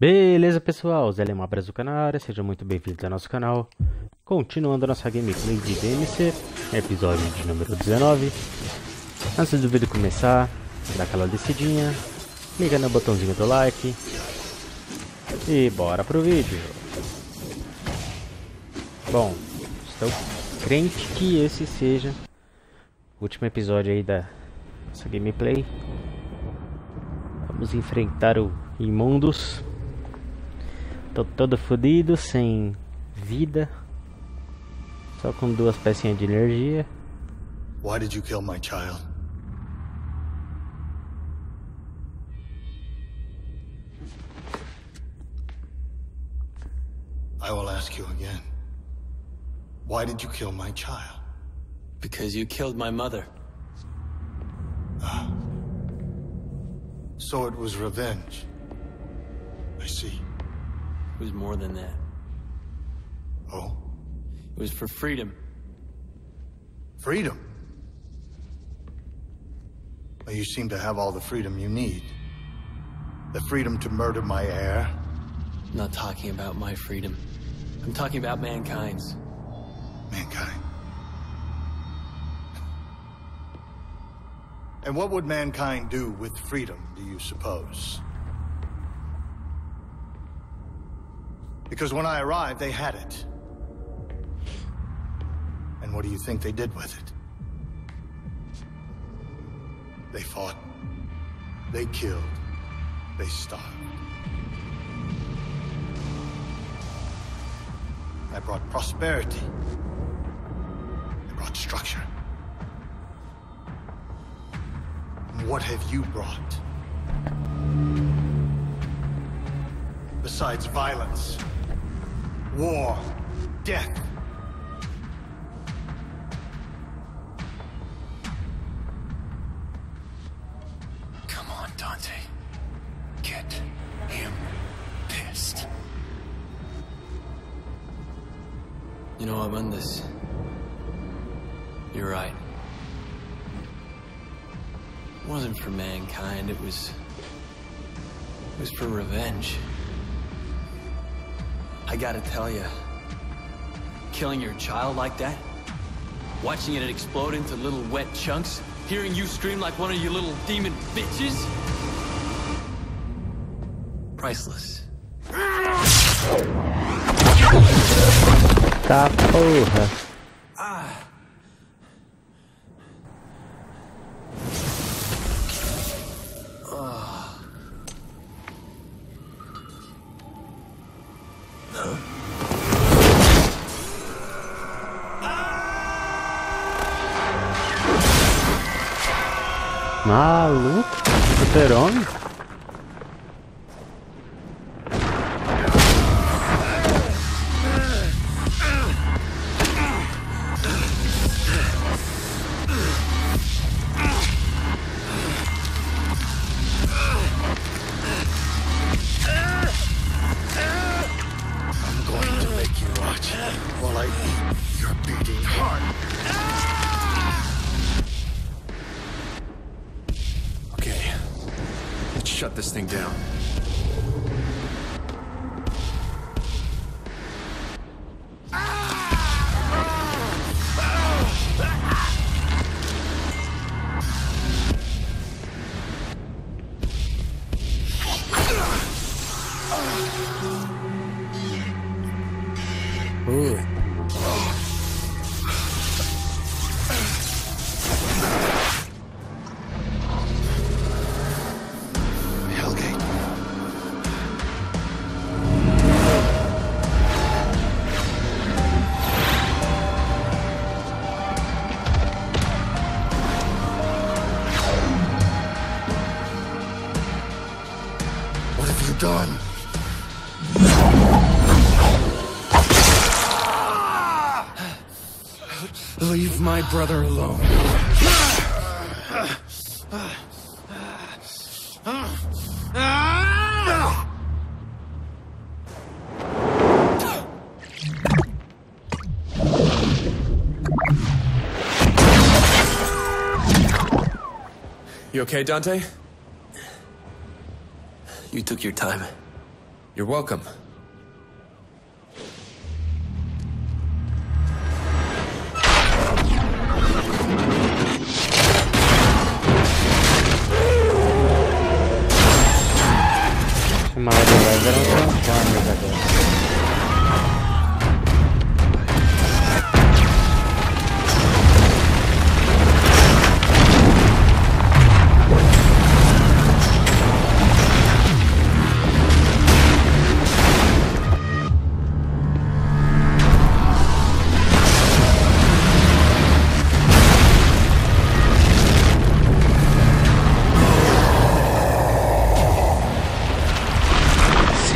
Beleza pessoal, Zé Lema Brazuca na sejam muito bem-vindos ao nosso canal. Continuando nossa gameplay de DMC, episódio de número 19. Antes do vídeo começar, dá aquela descidinha, liga no botãozinho do like e bora pro vídeo. Bom, estou crente que esse seja o último episódio aí da nossa gameplay. Vamos enfrentar o Imundus. Tô todo fodido, sem vida. Só com duas pecinhas de energia. Why did you kill my child? I will ask you again. Why did you kill my child? Because you killed my mother. So it was revenge. I see. It was more than that. Oh, It was for freedom. freedom. Well, you seem to have all the freedom you need. The freedom to murder my heir. I'm not talking about my freedom. I'm talking about mankind's. Mankind. And what would mankind do with freedom, do you suppose? Because when I arrived, they had it. And what do you think they did with it? They fought. They killed. They starved. I brought prosperity. I brought structure. And what have you brought? Besides violence, war, death. Come on, Dante. Get him pissed. You know, I'm on this. You're right. It wasn't for mankind, it was. It was for revenge. I gotta tell you, killing your child like that, watching it explode into little wet chunks, hearing you scream like one of your little demon bitches. Priceless. Tá porra. Maluco, super-homem. Shut this thing down. Brother alone. You okay, Dante? You took your time. You're welcome.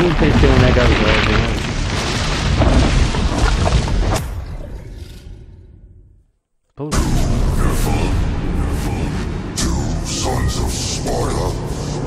Sempre tem um Megazord, né? Putz, Sons of Sparda,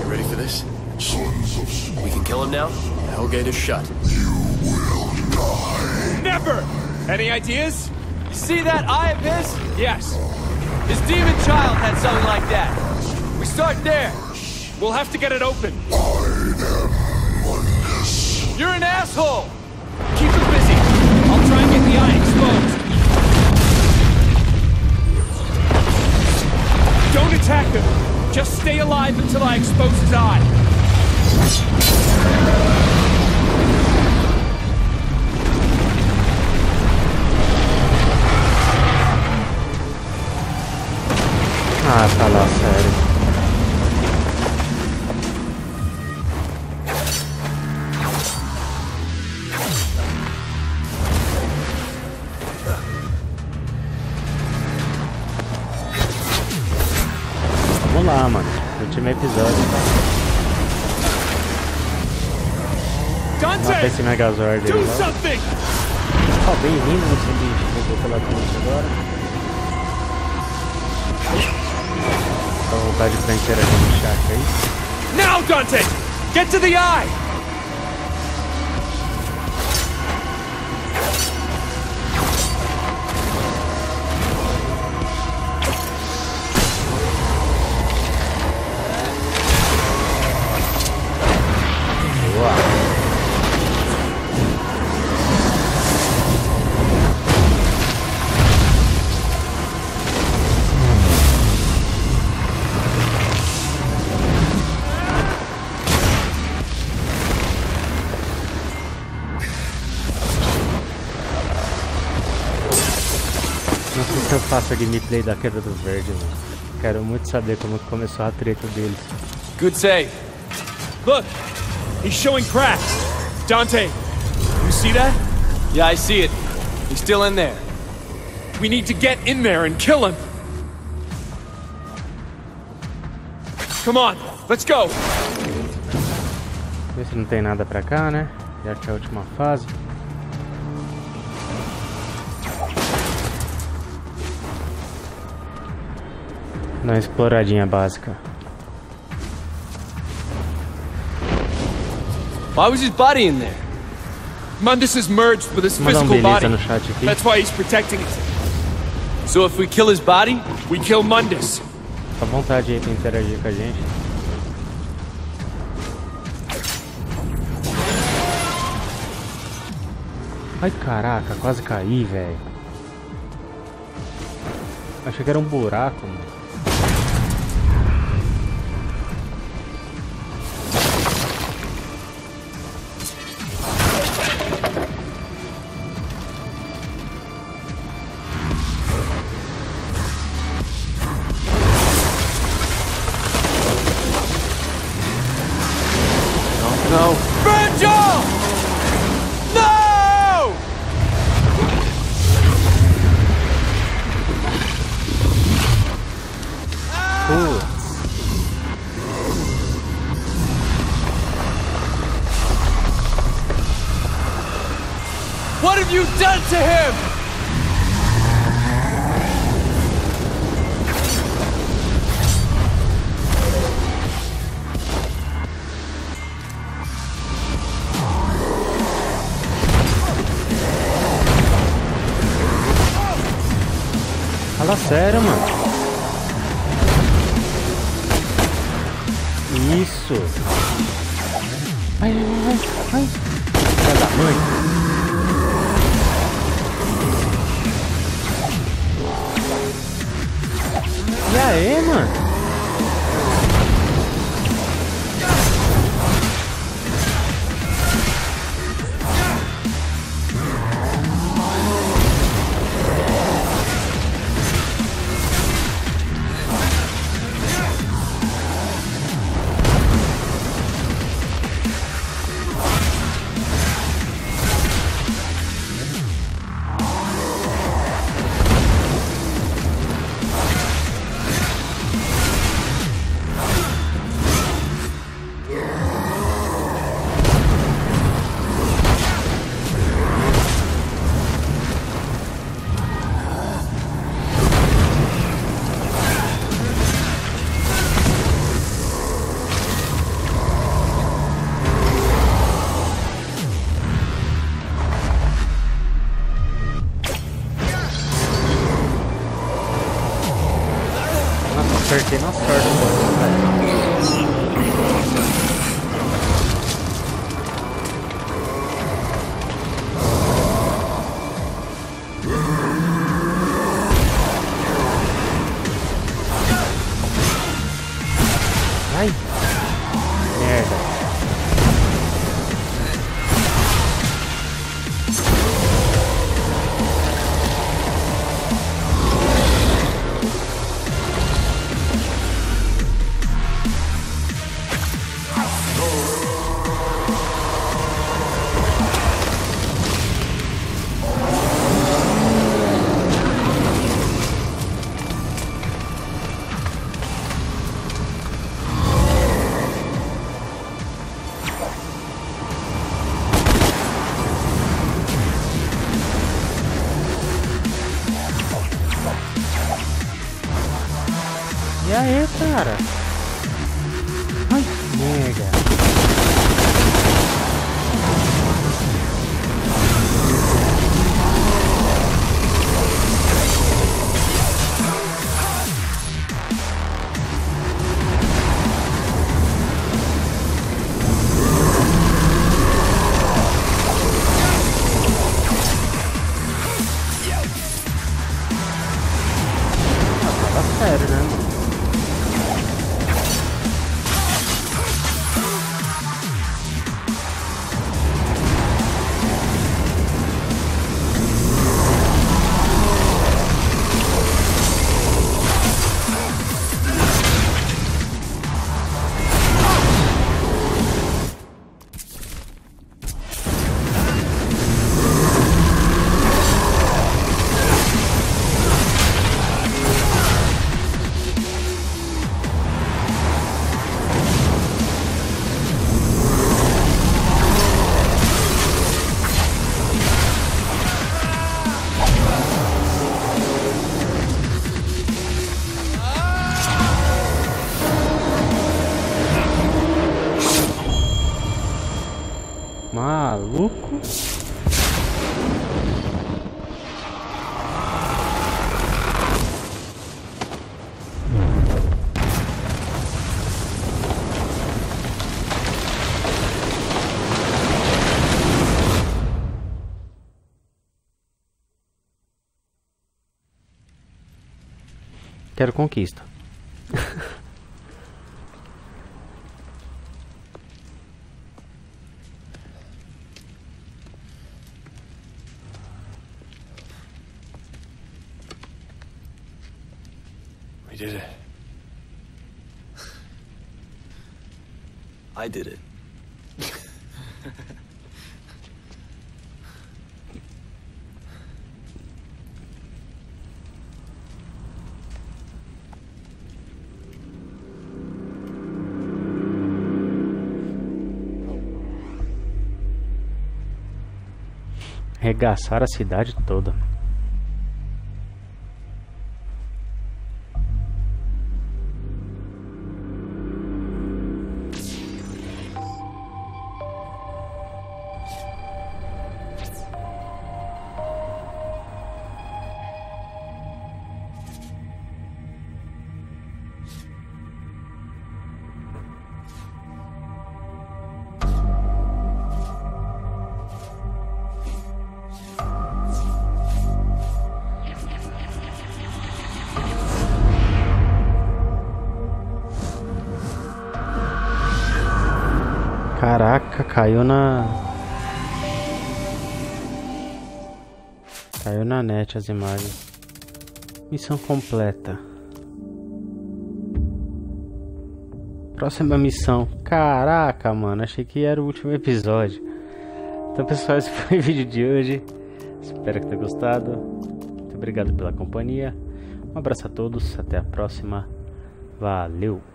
You ready for this? sons of Sparda, We can kill him now? Hellgate is shut. You will die. Never! Any ideas? You see that eye of his? Yes. His demon child had something like that. We start there. We'll have to get it open. You're an asshole. Keep him busy. I'll try and get the eye exposed. Don't attack him. Just stay alive until I expose his eye. ah, fala sério. Mata Dante! esse Megazord aí. Do something! Ó, bem-vindo você bicho. Chegou pela frente agora. À vontade pra interagir no chat aí. Now, Dante! Get to the eye! Faço a gameplay da queda do verde, mano. Quero muito saber como que começou a treta deles. Good save. Look! He's showing cracks! Dante! You see that? Yeah, I see it. He's still in there. We need to get in there and kill him! Come on, let's go! Ver se não tem nada pra cá, né? Já que é a última fase. Dá uma exploradinha básica. Why was his body in there? Mundus is merged with his physical body. That's why he's protecting it. So if we kill his body, We kill Mundus. Fica à vontade aí pra interagir com a gente. Ai caraca, quase caí, velho. Achei que era um buraco, mano. No. Sério, mano. Isso. Vai, vai, vai, vai. Da mãe. E aí, mano? Quero conquista. We did it. I did it. Regaçar a cidade toda. Caiu na. Caiu na net as imagens. Missão completa. Próxima missão. Caraca, mano. Achei que era o último episódio. Então, pessoal, esse foi o vídeo de hoje. Espero que tenha gostado. Muito obrigado pela companhia. Um abraço a todos. Até a próxima. Valeu!